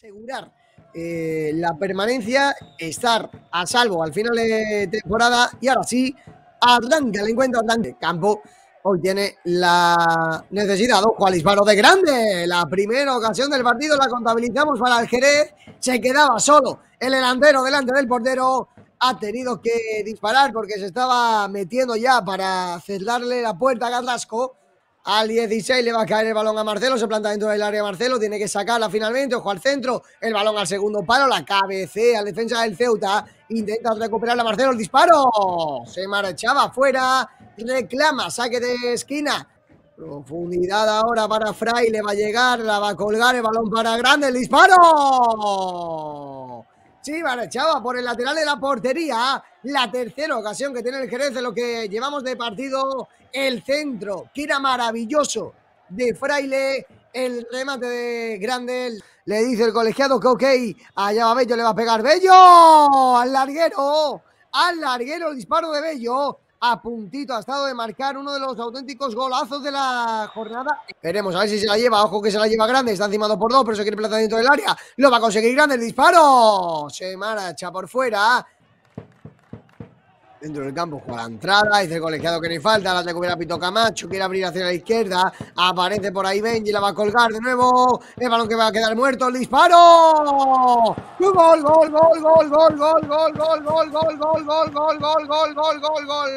asegurar eh, la permanencia, estar a salvo al final de temporada y ahora sí, arranca el encuentro de campo. Hoy tiene la necesidad, ojo al disparo de grande. La primera ocasión del partido la contabilizamos para el Jerez. Se quedaba solo el delantero delante del portero. Ha tenido que disparar porque se estaba metiendo ya para cerrarle la puerta a Carrasco. Al 16 le va a caer el balón a Marcelo, se planta dentro del área Marcelo, tiene que sacarla finalmente, ojo al centro, el balón al segundo palo, la cabecea al defensa del Ceuta, intenta recuperarla Marcelo, el disparo, se marchaba afuera, reclama, saque de esquina, profundidad ahora para Fray, le va a llegar, la va a colgar, el balón para Grande, el disparo. Sí, marchaba por el lateral de la portería. La tercera ocasión que tiene el Jerez de lo que llevamos de partido. El centro, que era maravilloso, de Fraile. El remate de Grande. Le dice el colegiado que ok. Allá va Bello, le va a pegar Bello. Al larguero. Al larguero, el disparo de Bello a puntito, ha estado de marcar uno de los auténticos golazos de la jornada. Veremos a ver si se la lleva, ojo que se la lleva grande, está encimado por dos, pero se quiere plantar dentro del área, lo va a conseguir grande el disparo, se marcha por fuera, dentro del campo juega la entrada, dice el colegiado que no hay falta, la recupera Pito Camacho, quiere abrir hacia la izquierda, aparece por ahí Benji, la va a colgar de nuevo, el balón que va a quedar muerto, el disparo, gol, gol, gol, gol, gol, gol, gol, gol, gol, gol, gol, gol, gol, gol, gol, gol, gol, gol, gol.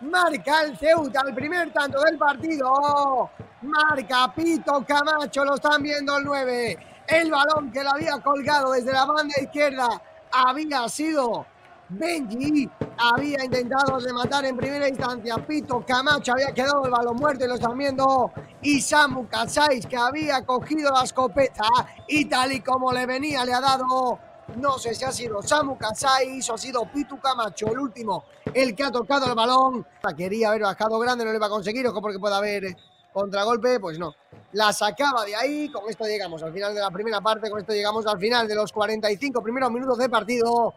Marca el Ceuta, el primer tanto del partido. Marca Pito Camacho, lo están viendo el 9. El balón que lo había colgado desde la banda izquierda había sido Benji, había intentado rematar en primera instancia. Pito Camacho había quedado el balón muerto y lo están viendo. Y Samu Casais, que había cogido la escopeta y tal y como le venía, le ha dado. No sé si ha sido Samu Casais o ha sido Pito Camacho, el último, el que ha tocado el balón. Quería haber bajado grande, no le va a conseguir, ojo porque puede haber contragolpe, pues no. La sacaba de ahí, con esto llegamos al final de la primera parte, con esto llegamos al final de los 45 primeros minutos de partido.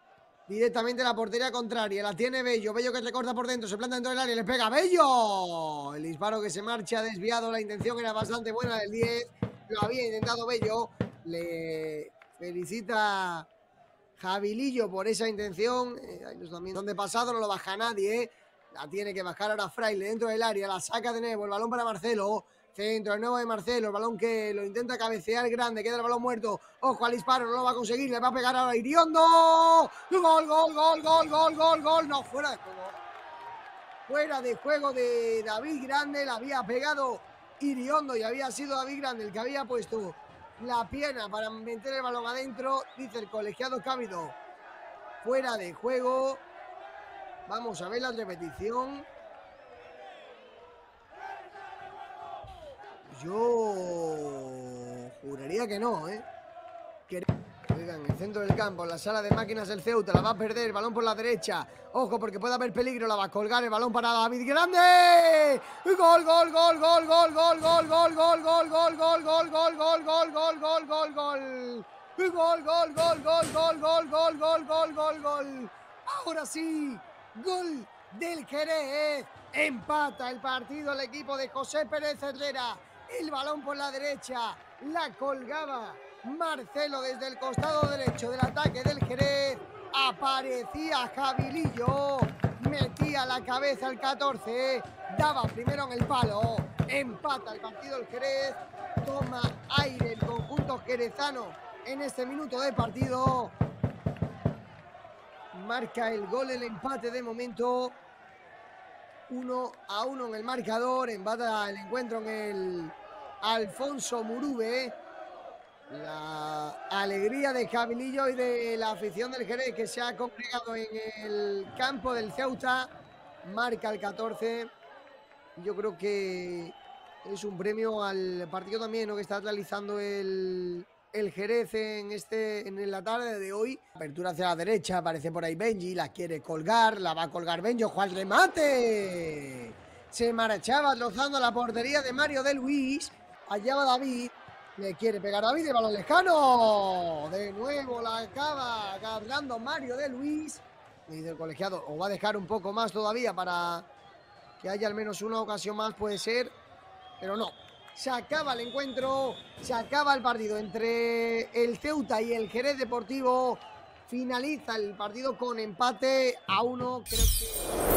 Directamente la portería contraria, la tiene Bello, Bello que recorta por dentro, se planta dentro del área, le pega Bello. El disparo que se marcha desviado, la intención era bastante buena del 10, lo había intentado Bello, le felicita Javilillo por esa intención, eh, donde pasado no lo baja nadie, eh. La tiene que bajar ahora Fraile dentro del área. La saca de nuevo. El balón para Marcelo. Centro de nuevo de Marcelo. El balón que lo intenta cabecear grande. Queda el balón muerto. Ojo al disparo. No lo va a conseguir. Le va a pegar ahora Iriondo. Gol, gol, gol, gol, gol, gol, gol. No, fuera de juego. Fuera de juego de David Grande. Le había pegado Iriondo y había sido David Grande el que había puesto la pierna para meter el balón adentro. Dice el colegiado Cávido. Fuera de juego. Vamos a ver la repetición. Yo juraría que no, ¿eh? Oigan, en el centro del campo, en la sala de máquinas del Ceuta, la va a perder, balón por la derecha. Ojo, porque puede haber peligro, la va a colgar el balón para David Grande. Gol, gol, gol, gol, gol, gol, gol, gol, gol, gol, gol, gol, gol, gol, gol, gol, gol, gol, gol, gol. Gol, gol, gol, gol, gol, gol, gol, gol, gol, gol, gol. Ahora sí, gol del Jerez. Empata el partido el equipo de José Pérez Herrera. El balón por la derecha. La colgaba Marcelo desde el costado derecho del ataque del Jerez. Aparecía Javilillo. Metía la cabeza al 14. Daba primero en el palo. Empata el partido el Jerez. Toma aire el conjunto jerezano en este minuto de partido. Marca el gol, el empate de momento. 1 a 1 en el marcador. Embata el encuentro en el Alfonso Murube. La alegría de Javilillo y de la afición del Jerez que se ha congregado en el campo del Ceuta. Marca el 14. Yo creo que es un premio al partido también ¿no? que está realizando el, el Jerez en, este, en la tarde de hoy. Apertura hacia la derecha, aparece por ahí Benji, la quiere colgar, la va a colgar Benji, ojo al remate. Se marchaba trozando la portería de Mario de Luis. Allá va David, le quiere pegar David, el balón lejano. De nuevo la acaba agarrando Mario de Luis. Y del colegiado, o va a dejar un poco más todavía para que haya al menos una ocasión más, puede ser. Pero no, se acaba el encuentro, se acaba el partido entre el Ceuta y el Jerez Deportivo. Finaliza el partido con empate a uno. Creo que...